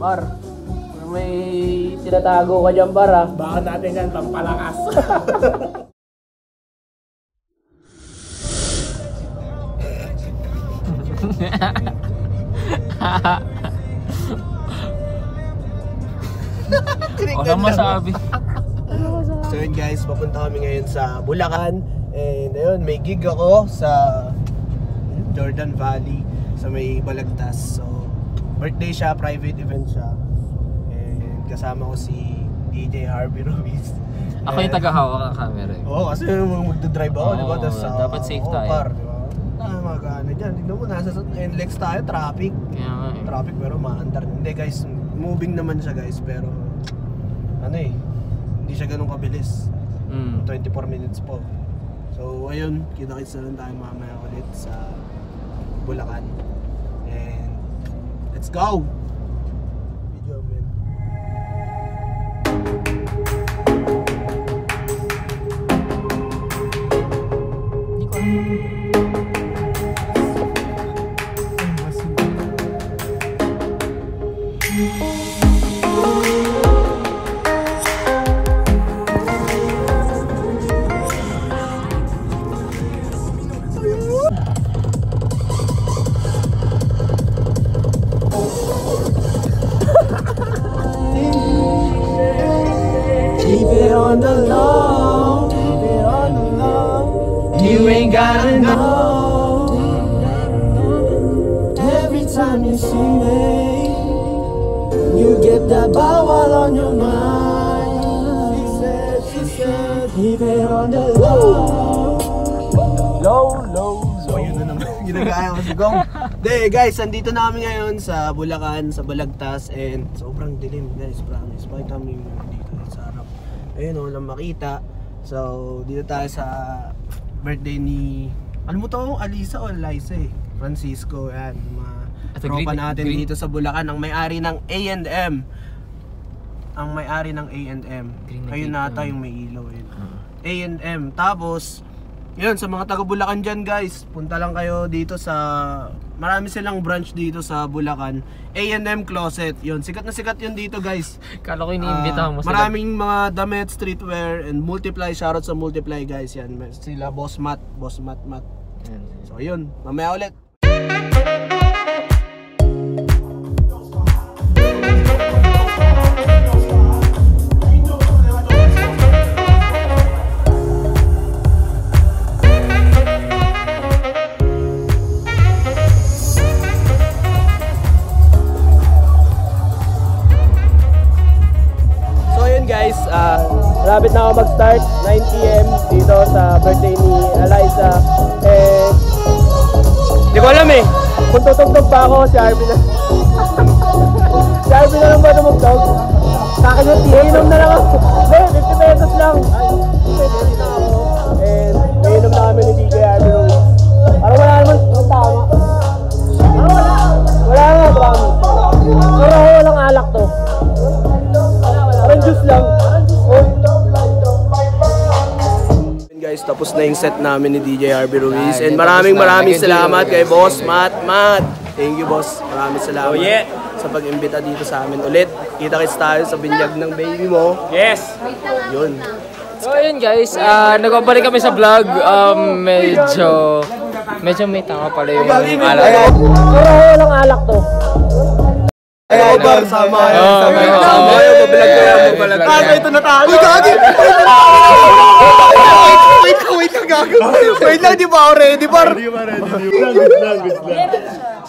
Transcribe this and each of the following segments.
Bar, may tinatago ka dyan, Bar, ah. Baka natin yan, pampalakas. Ano masabi? So yun guys, papunta kami ngayon sa Bulacan. And ayun, may gig ako sa Jordan Valley sa may Balagtas. So, birthday siya, private event siya. And kasama ko si DJ Harvey Ruiz. Ako yung tagahawak ng camera eh. Oo, kasi yung magdadrive ako, di ba? Tas, ah, dapat safe tayo. Par, di ba? Ah, magana dyan. Tignan mo, nasa sa NLEX tayo, traffic. Kaya nga eh. Traffic pero maandar. Hindi guys, moving naman siya guys, pero ano eh, hindi siya ganun kabilis. Mm. 24 minutes po. So, ayun, kita-kits na lang tayo mamaya ulit sa Bulacan. And, let's go! Video, time you see me, you get that bawal on your mind. She said, she said, keep it on the low. Low, low, So yun na naman, ginagaya ko si Gong. De guys, andito na kami ngayon sa Bulacan, sa Balagtas and sobrang dilim guys, promise. Pakita mo yung dito sa harap. Ayun, walang makita. So, dito tayo sa birthday ni ano mo to? Alisa o Liza eh? Francisco, yan. Mga At tropa green- natin green- dito sa Bulacan. Ang may-ari ng A&M. Ang may-ari ng A&M. Ayun nata yung may ilaw yun. A&M. Tapos, yun, sa mga taga Bulacan dyan guys, punta lang kayo dito sa, marami silang branch dito sa Bulacan. A&M Closet, yun, sikat na sikat yun dito guys. Kala ko iniimbitahan mo Ah, sila. Maraming mga damit, streetwear, and multiply, shoutout sa multiply guys yan. Sila Boss Matt, Boss Matt Matt. So yun, mamaya ulit. Mag-start, 9pm dito sa birthday ni Eliza. And hindi ko alam eh, kung tutugtog pa ako, si Arvin na. si Arvin na lang ba tumugtog? Sa akin yung iinom na lang ako. Hindi, 50 pesos lang. Ay, pwede na ako. And iinom na kami ni DJ na yung set namin ni DJ Harvey Ruiz. And Ay, maraming maraming salamat kay. Boss. Matt Matt. Thank you, boss. Maraming salamat. Oh, yeah. Sa pag-imbita dito sa amin ulit. Kita-kits tayo sa binyag ng baby mo. yes! Yun. So ayun guys, ah nagbabalik kami sa vlog. Um, medyo medyo may tama pala yung alak. Pero walang alak to. Ay, yun. Oo, Sama yun. kasama. Sama yun. Yan. yan. Ito na tayo. Uy, gagi! Wait, wait, wait, gago. Wait lang, di ba ako ready, bar?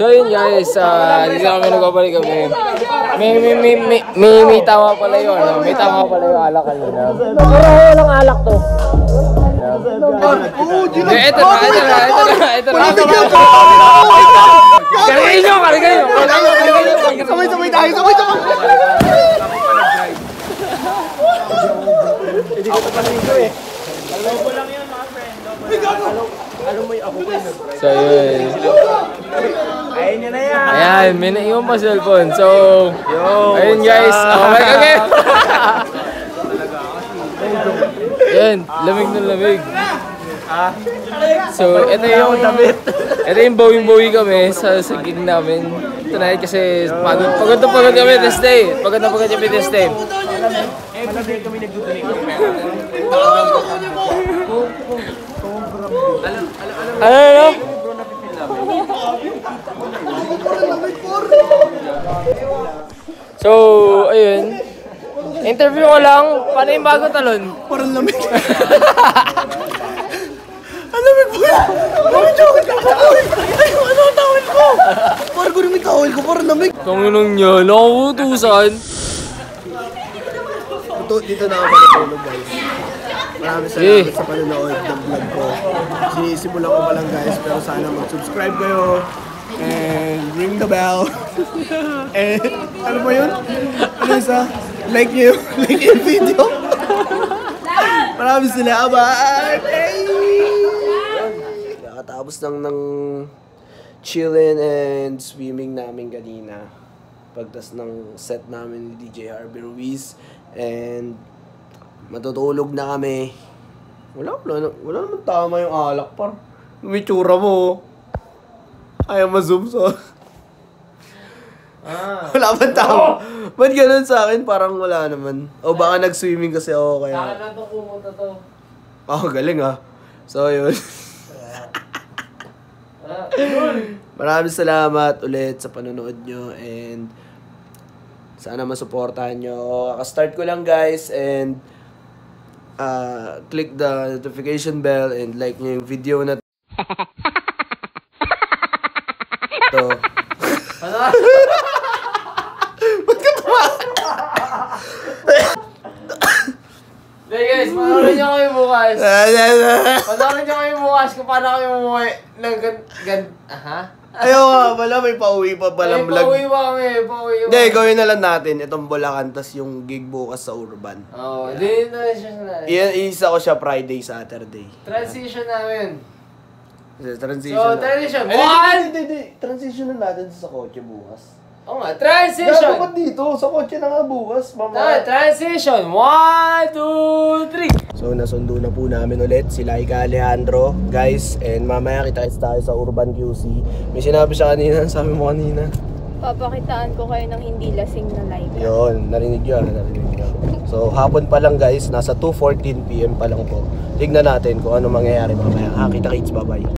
So yun guys, ah dito kami nagbabalik kami. May may may may, may, may tama pala yun. ano? May tama pala yung alak kanina. Pero walang alak to. Hindi, ito na, ito na, ito na, ito na. Karigay nyo, karigay nyo. Sabay-sabay tayo, sabay-sabay. Hindi ko ito paligo eh. So yun. Ayun nyo na yan! Ayan, may naiwan pa cellphone. So, ayun guys. Oh my God. Yan, lamig ng lamig. So, ito yung damit. Ito yung bowing-bowie kami sa, sa gig namin. tonight kasi pagod, pagod na pagod kami this day. Pagod na pagod kami this day. Ano, ano? So, ayun. Interview ko lang. Paano yung bago talon? Parang lamig. Ang lamig po yan. Lamig joke ka pa. Ay, ano ang tawel ko? Parang ko namin tawel ko. Parang lamig. Tanginong niya, nakakutusan. Ito, dito na ako matutulog guys. Maraming salamat sa panonood ng vlog ko. Sinisimulan ko pa lang guys, pero sana mag-subscribe kayo. And ring the bell. And ano ba yun? Ano isa? Like nyo, like yung video. Maraming salamat. Hey! Nakatapos lang ng chillin and swimming namin kanina. Pagtas ng set namin ni DJ Harvey Ruiz. And matutulog na kami. Wala, wala, wala naman tama yung alak par. May tsura mo. Ayaw ma-zoom so. Ah. wala ba tama? Ba't ganun sa akin? Parang wala naman. O baka nag-swimming kasi ako kaya. Saan na ito pumunta to? Oh, galing ah. So, yun. Maraming salamat ulit sa panonood nyo and sana masuportahan nyo. ako. Kaka-start ko lang guys and uh, click the notification bell and like nyo yung video na to. Hey guys, panoorin niyo kami bukas. Panoorin niyo kami bukas kung paano kami umuwi ng gan... gan... Aha? Ayaw nga pala, may pauwi pa palang Ay, vlog. pauwi ba kami? Pauwi ba? Hindi, gawin na lang natin itong Bulacan tas yung gig bukas sa Urban. Oo, di transition na. Iyan, isa ko siya Friday, Saturday. Transition namin. Transition So, na. transition. Ay, One! Hindi, hindi, hindi. Transition na natin sa kotse bukas. Oo nga, Gago transition! ba't dito? Sa kotse na nga bukas, mama. transition! One, two, three! So, nasundo na po namin ulit si Laika Alejandro, guys. And mamaya kita tayo sa Urban QC. May sinabi siya kanina, sabi mo kanina. Papakitaan ko kayo ng hindi lasing na live. Yun, narinig yun, narinig yun. So, hapon pa lang guys, nasa 2.14pm pa lang po. Tignan natin kung ano mangyayari mamaya. Ha, kita kids, bye-bye.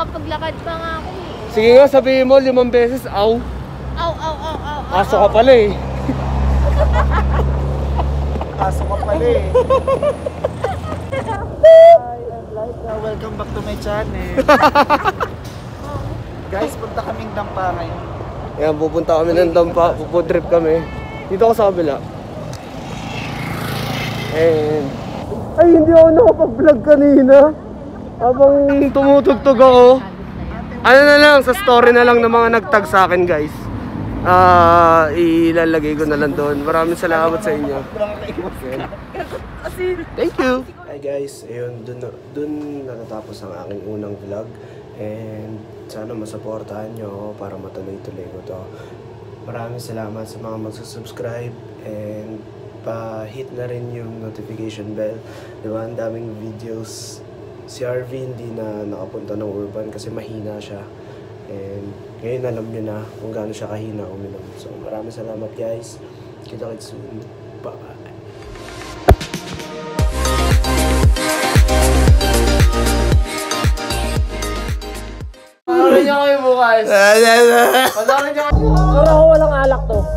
Nakakapaglakad pa nga ako. Sige nga, sabihin mo limang beses, aw. Aw, aw, aw, aw. aw, Aso ka pala eh. Aso ka pala eh. Welcome back to my channel. Guys, punta kaming dampa ngayon. Ayan, pupunta kami ng Dampa, pupunta trip kami. Dito ako sa kabila. And... Ay, hindi ako nakapag-vlog kanina. Habang tumutugtog ako. Ano na lang, sa story na lang ng mga nagtag sa akin, guys. Ah, ilalagay ko na lang doon. Maraming salamat sa inyo. Thank you. Hi guys, ayun, dun, dun natatapos ang aking unang vlog. And sana masuportahan nyo para matuloy-tuloy ko to. Maraming salamat sa mga magsusubscribe and pa-hit na rin yung notification bell. Di ba? Ang daming videos. Si RV hindi na nakapunta ng urban kasi mahina siya. And ngayon alam nyo na kung gaano siya kahina uminom. So maraming salamat guys. Kita-kits soon. Bye. Panoorin niyo kami bukas. Panoorin niyo kami. Pero ako walang alak to.